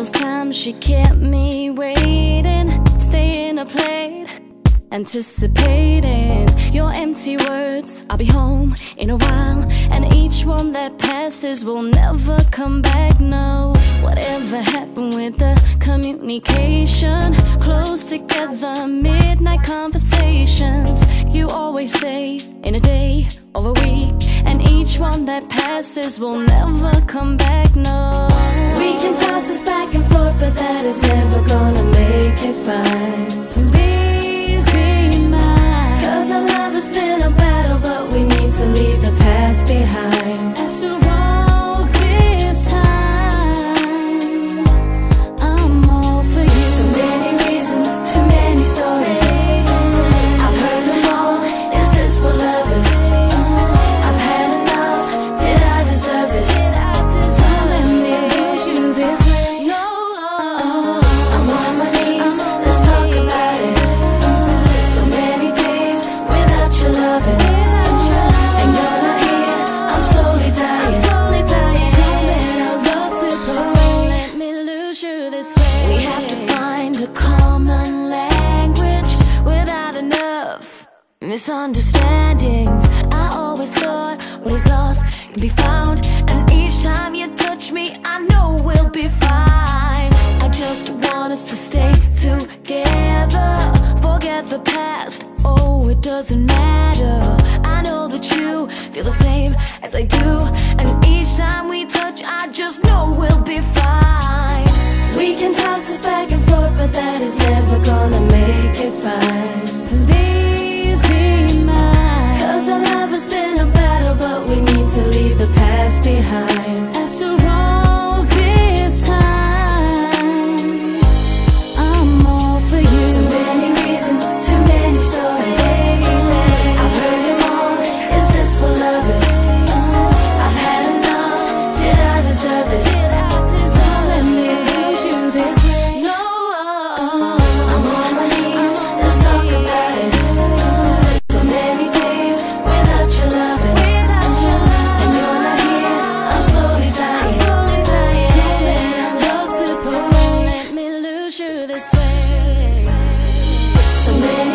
those times she kept me waiting, staying up late, anticipating your empty words. I'll be home in a while, and each one that passes will never come back. No, whatever happened with the communication? Close together, midnight conversations. You always say in a day or a week, and each one that passes will never come make misunderstandings. I always thought what is lost can be found, and each time you touch me, I know we'll be fine. I just want us to stay together, forget the past. Oh, it doesn't matter. I know that you feel the same as I do, and each time we touch, I just know we'll be fine. We can toss this back and forth, but that is never gonna make it fine. So many